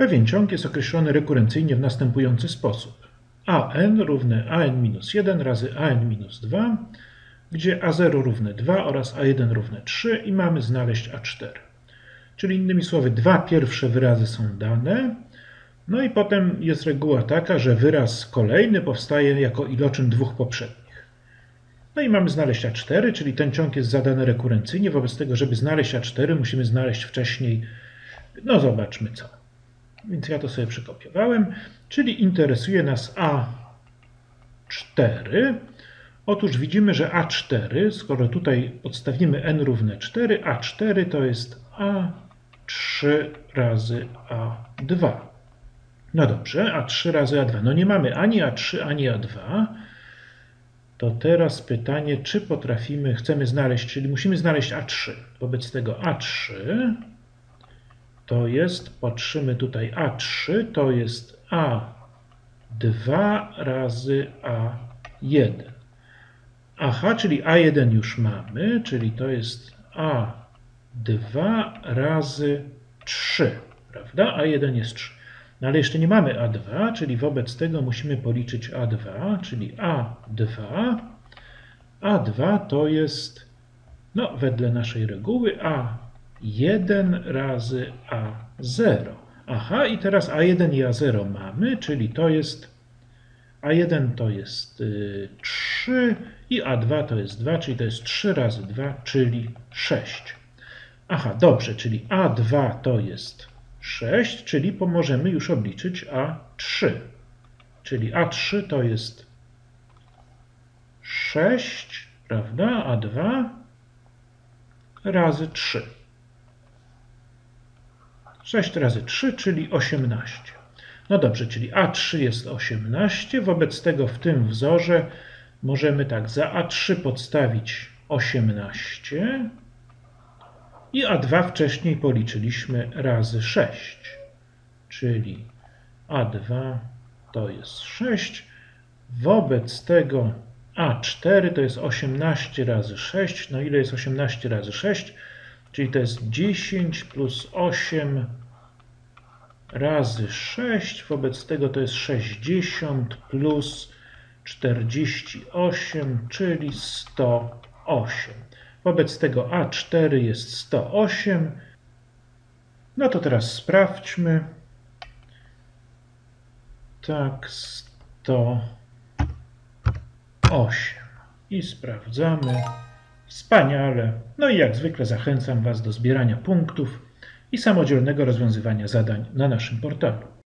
Pewien ciąg jest określony rekurencyjnie w następujący sposób. an równe an minus 1 razy an minus 2, gdzie a0 równe 2 oraz a1 równe 3 i mamy znaleźć a4. Czyli innymi słowy, dwa pierwsze wyrazy są dane, no i potem jest reguła taka, że wyraz kolejny powstaje jako iloczyn dwóch poprzednich. No i mamy znaleźć A4, czyli ten ciąg jest zadany rekurencyjnie, wobec tego, żeby znaleźć A4 musimy znaleźć wcześniej, no zobaczmy co. Więc ja to sobie przekopiowałem, czyli interesuje nas A4. Otóż widzimy, że A4, skoro tutaj odstawimy n równe 4, A4 to jest A3 razy A2. No dobrze, a 3 razy a2. No nie mamy ani a3, ani a2. To teraz pytanie, czy potrafimy, chcemy znaleźć, czyli musimy znaleźć a3. Wobec tego a3 to jest, patrzymy tutaj a3, to jest a2 razy a1. Aha, czyli a1 już mamy, czyli to jest a2 razy 3, prawda? a1 jest 3. No ale jeszcze nie mamy A2, czyli wobec tego musimy policzyć A2, czyli A2. A2 to jest, no wedle naszej reguły, A1 razy A0. Aha, i teraz A1 i A0 mamy, czyli to jest A1 to jest 3 y, i A2 to jest 2, czyli to jest 3 razy 2, czyli 6. Aha, dobrze, czyli A2 to jest 6, czyli pomożemy już obliczyć A3. Czyli A3 to jest 6, prawda? A2 razy 3. 6 razy 3, czyli 18. No dobrze, czyli A3 jest 18. Wobec tego w tym wzorze możemy tak za A3 podstawić 18 i A2 wcześniej policzyliśmy razy 6, czyli A2 to jest 6. Wobec tego A4 to jest 18 razy 6. No ile jest 18 razy 6? Czyli to jest 10 plus 8 razy 6. Wobec tego to jest 60 plus 48, czyli 108. Wobec tego A4 jest 108. No to teraz sprawdźmy. Tak, 108. I sprawdzamy. Wspaniale. No i jak zwykle zachęcam Was do zbierania punktów i samodzielnego rozwiązywania zadań na naszym portalu.